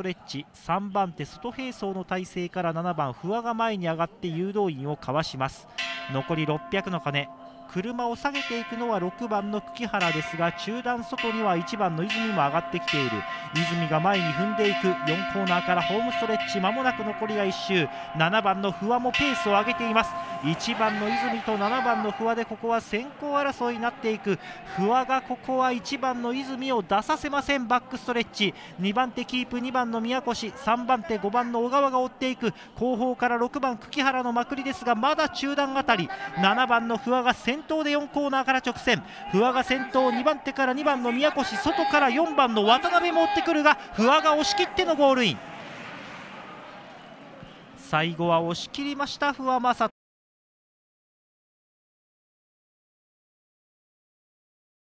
トレッチ3番手外並走の体勢から7番不破が前に上がって誘導員をかわします。残り600の鐘車を下げていくのは6番の久木原ですが中段外には1番の泉も上がってきている。泉が前に踏んでいく4コーナーからホームストレッチ間もなく残りが1周。7番の不破もペースを上げています。1番の泉と7番の不破でここは先行争いになっていく。不破がここは1番の泉を出させません。バックストレッチ。2番手キープ2番の宮越。3番手5番の小川が追っていく。後方から6番久木原のまくりですがまだ中段あたり。7番の不破が先頭で4コーナーから直線。不破が先頭2番手から2番の宮越。外から4番の渡辺も追ってくるが不破が押し切ってのゴールイン。最後は押し切りました不破正人。